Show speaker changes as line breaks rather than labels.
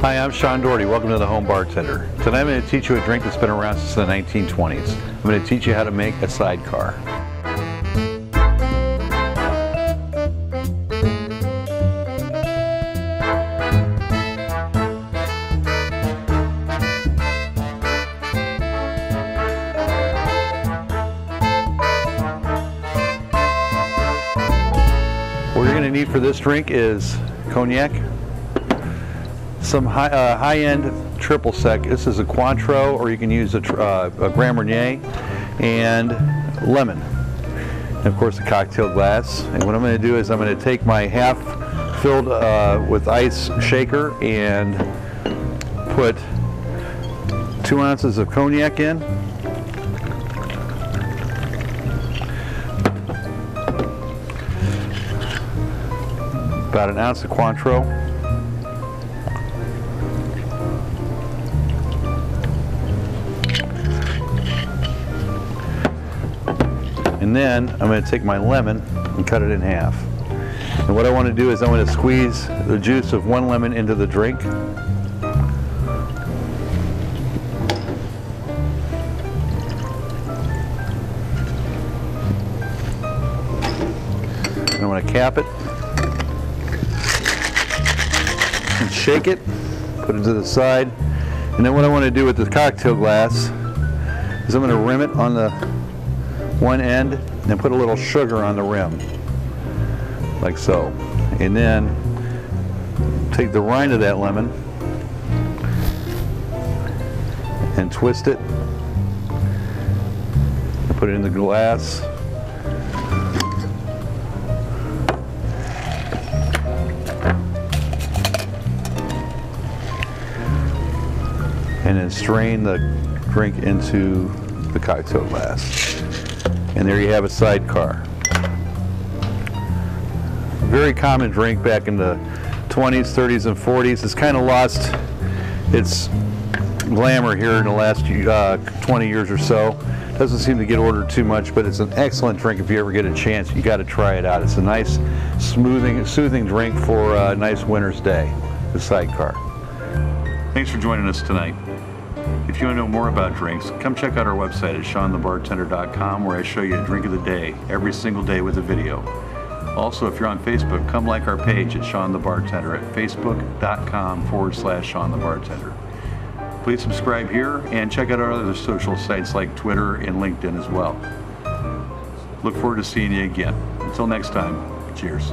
Hi, I'm Shaun Doherty. Welcome to the Home Bartender. Tonight I'm going to teach you a drink that's been around since the 1920s. I'm going to teach you how to make a sidecar. What you're going to need for this drink is cognac, some high, uh, high-end triple sec. This is a Cointreau, or you can use a, uh, a Grand Marnier, and lemon. And of course, a cocktail glass. And what I'm going to do is I'm going to take my half filled uh, with ice shaker and put two ounces of cognac in. About an ounce of Cointreau. And then I'm going to take my lemon and cut it in half. And what I want to do is I want to squeeze the juice of one lemon into the drink. And I want to cap it and shake it, put it to the side. And then what I want to do with the cocktail glass is I'm going to rim it on the one end and put a little sugar on the rim, like so. And then take the rind of that lemon and twist it, and put it in the glass. And then strain the drink into the cocktail glass. And there you have a sidecar. Very common drink back in the 20s, 30s, and 40s. It's kind of lost its glamour here in the last uh, 20 years or so. Doesn't seem to get ordered too much, but it's an excellent drink if you ever get a chance. You got to try it out. It's a nice, smoothing, soothing drink for a nice winter's day. The sidecar. Thanks for joining us tonight. If you want to know more about drinks, come check out our website at ShaunTheBartender.com where I show you a drink of the day every single day with a video. Also, if you're on Facebook, come like our page at Shaun the Bartender at facebook.com forward slash Shaun the Bartender. Please subscribe here and check out our other social sites like Twitter and LinkedIn as well. Look forward to seeing you again. Until next time, cheers.